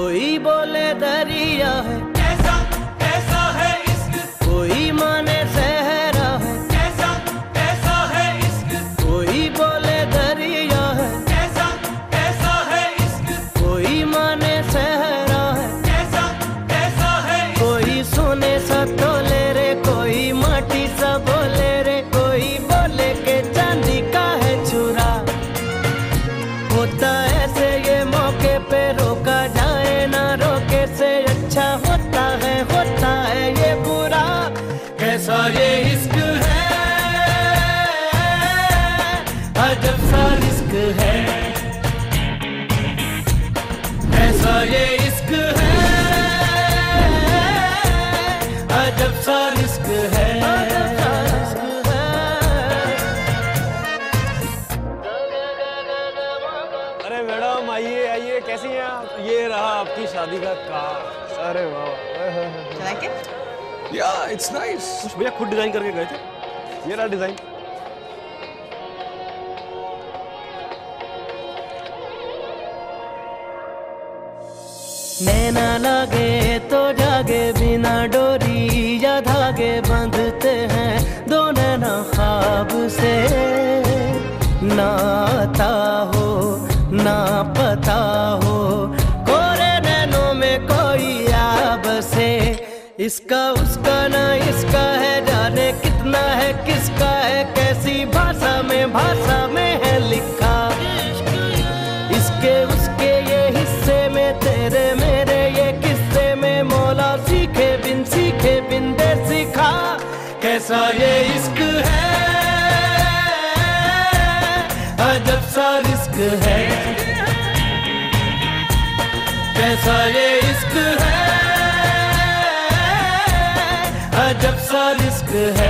कोई बोले दरिया है। अच्छा होता है होता है ये बुरा। कैसा ये इश्क है? अजब सा रिस्क है। ऐसा ये इश्क है? अजब सा रिस्क है। आइए आइए। कैसी हैं आप? ये रहा आपकी शादी का कार्ड अरे वाह। या इट्स नाइस कुछ भैया खुद डिज़ाइन करके गए थे? ये रहा डिज़ाइन नैना लागे तो जागे बिना डोरी या धागे बंधते हैं। दो नैना ख्वाब से। नाता हो ना पता हो। इसका, उसका ना इसका है, जाने कितना है, किसका है, कैसी भाषा में भाषा में है लिखा। इसके, उसके ये हिस्से में, तेरे मेरे ये किस्से में, मौला सीखे बिन सीखे बिन दे सिखा कैसा ये इश्क है? अजब सा रिस्क है। कैसा ये इश्क सा रिस्क है।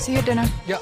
See you at dinner. या